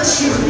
you.